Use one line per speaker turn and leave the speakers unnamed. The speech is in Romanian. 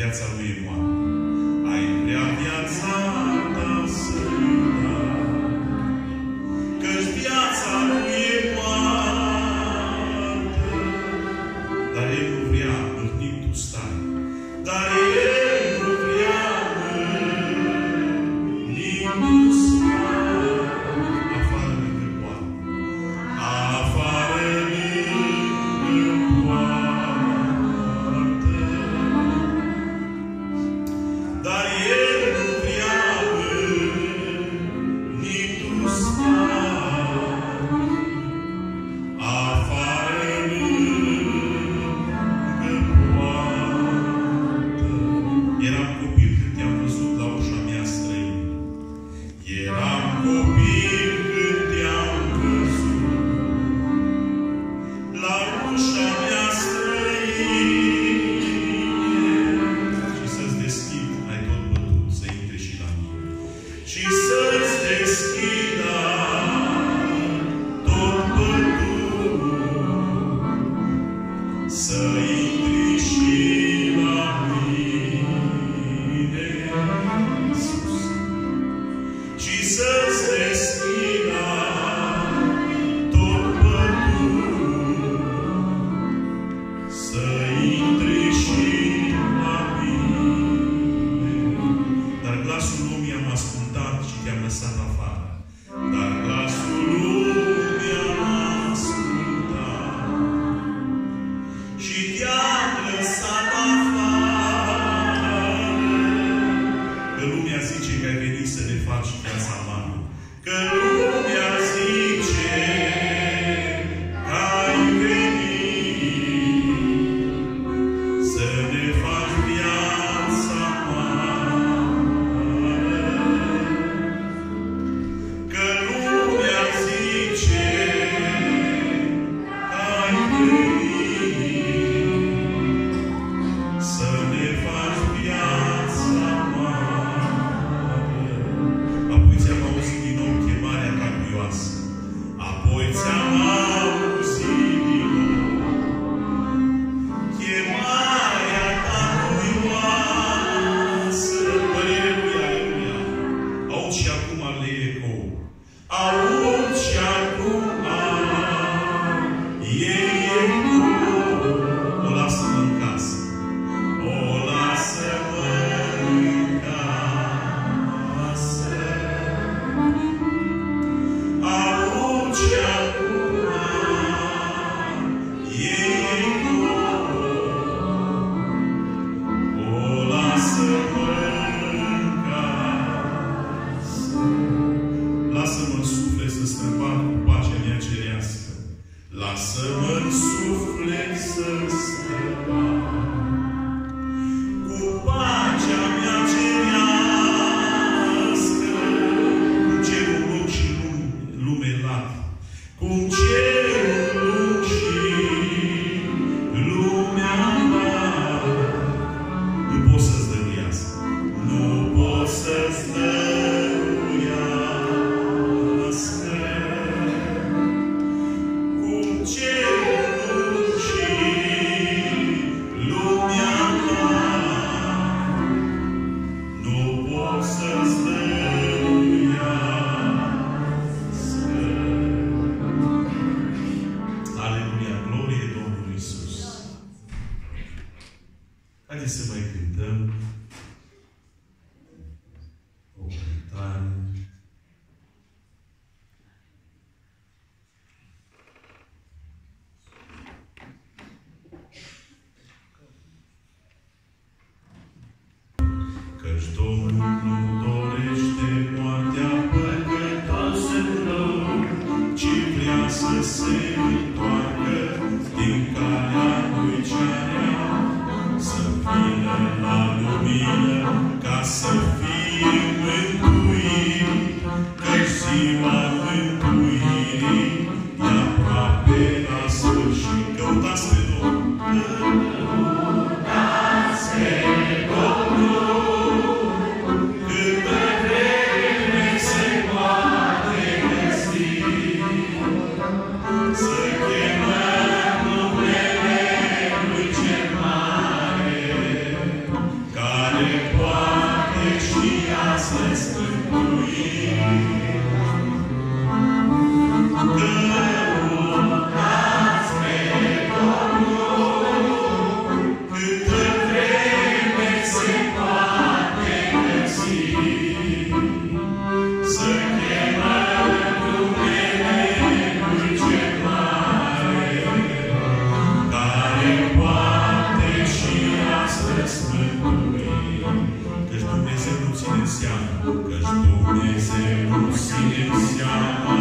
that's how we won. Lasă-mă în suflet să stea. Иисусе вся